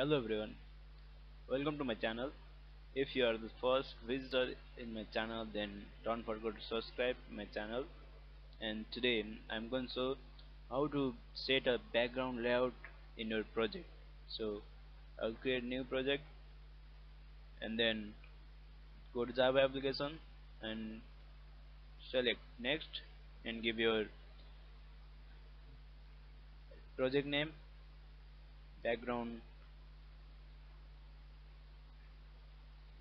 Hello everyone, welcome to my channel. If you are the first visitor in my channel then don't forget to subscribe my channel and today I'm going to show how to set a background layout in your project. So I'll create new project and then go to Java application and select next and give your project name background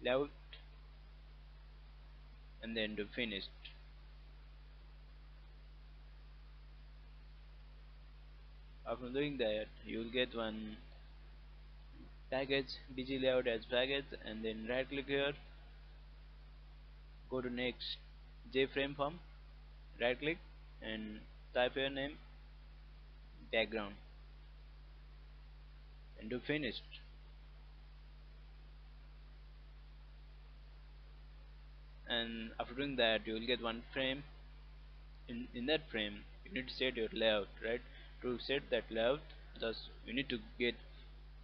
layout and then to finished. After doing that you will get one package bg layout as package and then right click here go to next jframe form right click and type your name background and do finished and after doing that you will get one frame. In in that frame you need to set your layout right? To set that layout just you need to get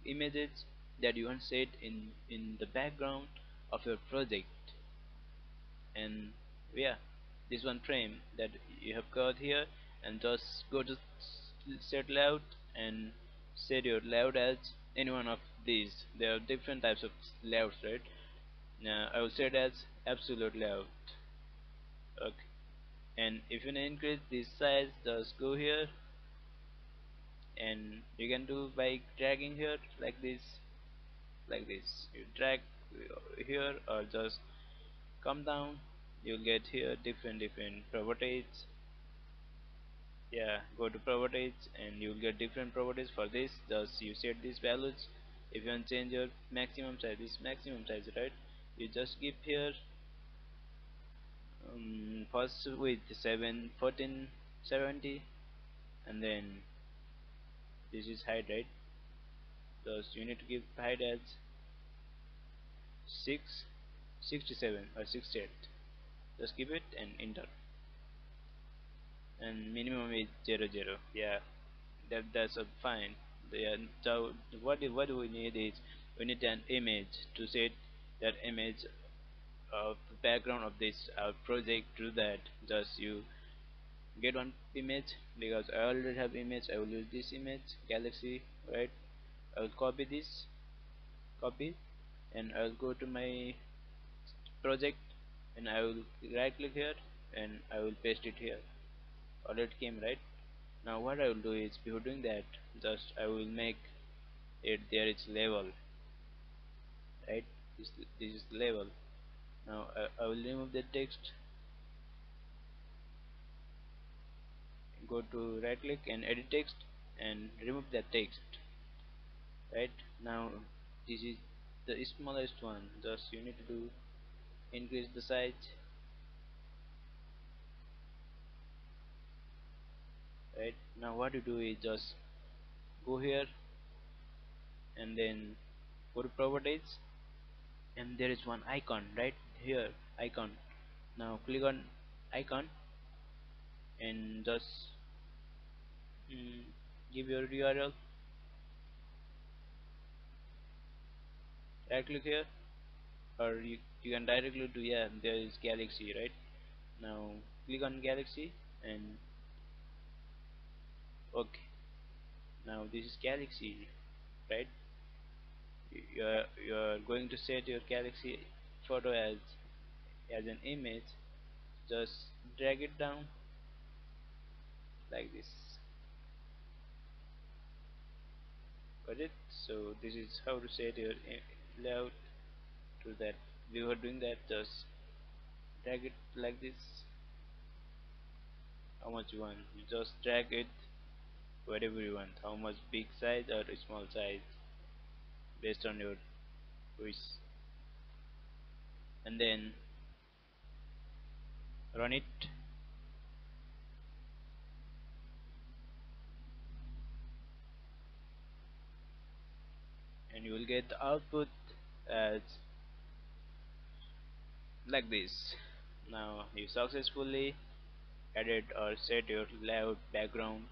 images that you want set in in the background of your project. And yeah this one frame that you have got here and just go to set layout and set your layout as any one of these. There are different types of layouts right now I will set as absolute layout okay and if you increase this size just go here. And you can do by dragging here like this like this. You drag here or just come down. You'll get here different different properties. Yeah go to properties and you'll get different properties for this. Just you set these values. If you want change your maximum size this maximum size right you just give here um, first with 7 14 70 and then this is height right? Thus you need to give height as 6 67 or 68 just give it and enter. And minimum is 0 0 yeah that that's fine. Yeah, so what what we need is we need an image to set that image of the background of this uh, project to that. Just you get one image because I already have image I will use this image galaxy right? I will copy this copy and I will go to my project and I will right click here and I will paste it here. Already came right? Now what I will do is before doing that just I will make it there its level right this, this is the level now I, I will remove the text. Go to right click and edit text and remove that text. Right? Now this is the smallest one. Just you need to increase the size. Right? Now what you do is just go here and then go to properties and there is one icon right here icon. Now click on icon. And just mm, give your URL. Right click here. Or you, you can directly do yeah there is galaxy right? Now click on galaxy and okay. Now this is galaxy right you are, you are going to set your galaxy photo as as an image just drag it down like this. Got it? So this is how to set your layout to that. Before doing that just drag it like this. How much you want? You just drag it whatever you want. How much big size or small size based on your wish. And then run it. And you will get the output as like this. Now you successfully added or set your layout background